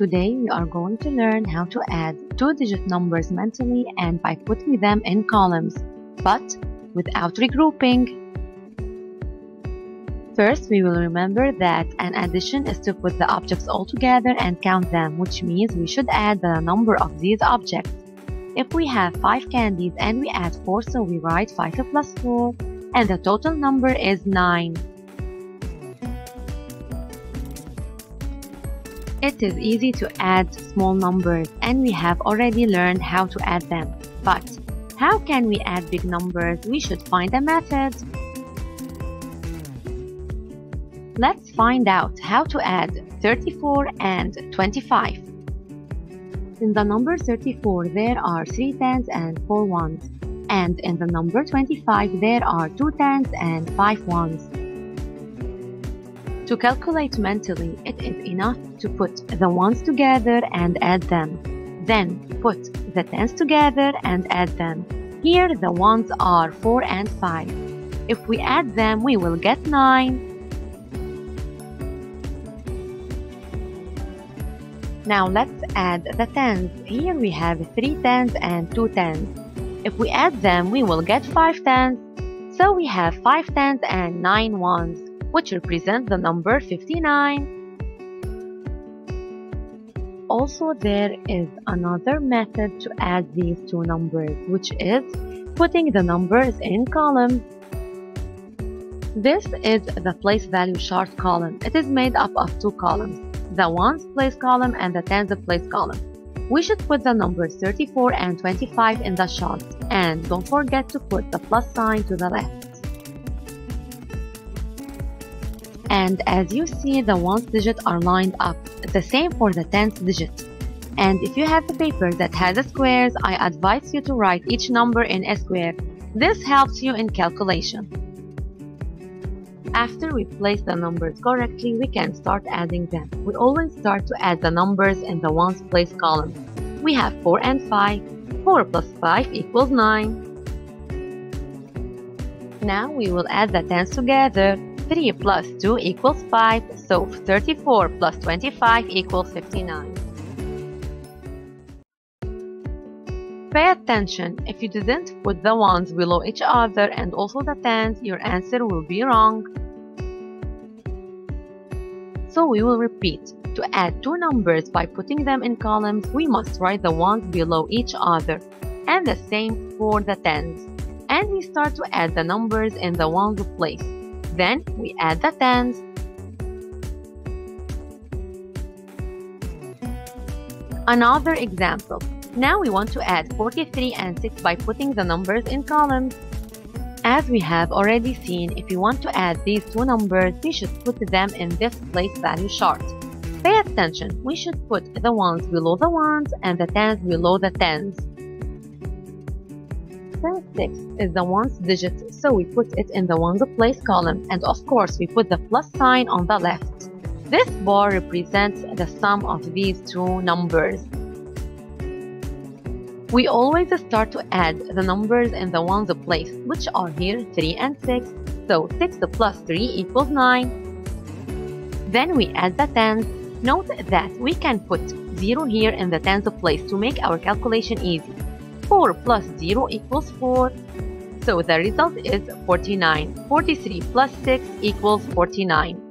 Today we are going to learn how to add two-digit numbers mentally and by putting them in columns, but without regrouping. First, we will remember that an addition is to put the objects all together and count them, which means we should add the number of these objects. If we have 5 candies and we add 4, so we write 5 plus 4, and the total number is 9. It is easy to add small numbers and we have already learned how to add them. But how can we add big numbers? We should find a method. Let's find out how to add 34 and 25. In the number 34, there are 3 tens and 4 ones. And in the number 25, there are 2 tens and 5 ones. To calculate mentally, it is enough to put the ones together and add them. Then put the tens together and add them. Here the ones are 4 and 5. If we add them, we will get 9. Now let's add the tens. Here we have 3 tens and 2 tens. If we add them, we will get 5 tens. So we have 5 tens and 9 ones which represent the number 59. Also, there is another method to add these two numbers, which is putting the numbers in columns. This is the place value chart column. It is made up of two columns, the ones place column and the tens place column. We should put the numbers 34 and 25 in the chart and don't forget to put the plus sign to the left. And as you see the ones digit are lined up. The same for the tens digit. And if you have a paper that has squares I advise you to write each number in a square. This helps you in calculation. After we place the numbers correctly we can start adding them. We always start to add the numbers in the ones place column. We have 4 and 5 4 plus 5 equals 9 now we will add the tens together 3 plus 2 equals 5, so 34 plus 25 equals 59. Pay attention, if you didn't put the ones below each other and also the tens, your answer will be wrong. So we will repeat. To add two numbers by putting them in columns, we must write the ones below each other, and the same for the tens. And we start to add the numbers in the ones place. Then we add the tens. Another example. Now we want to add 43 and 6 by putting the numbers in columns. As we have already seen, if you want to add these two numbers, we should put them in this place value chart. Pay attention, we should put the ones below the ones and the tens below the tens. Since 6 is the ones digit, so we put it in the ones place column and of course we put the plus sign on the left. This bar represents the sum of these two numbers. We always start to add the numbers in the ones place, which are here 3 and 6, so 6 plus 3 equals 9. Then we add the tens. Note that we can put 0 here in the tens place to make our calculation easy. 4 plus 0 equals 4. So the result is 49. 43 plus 6 equals 49.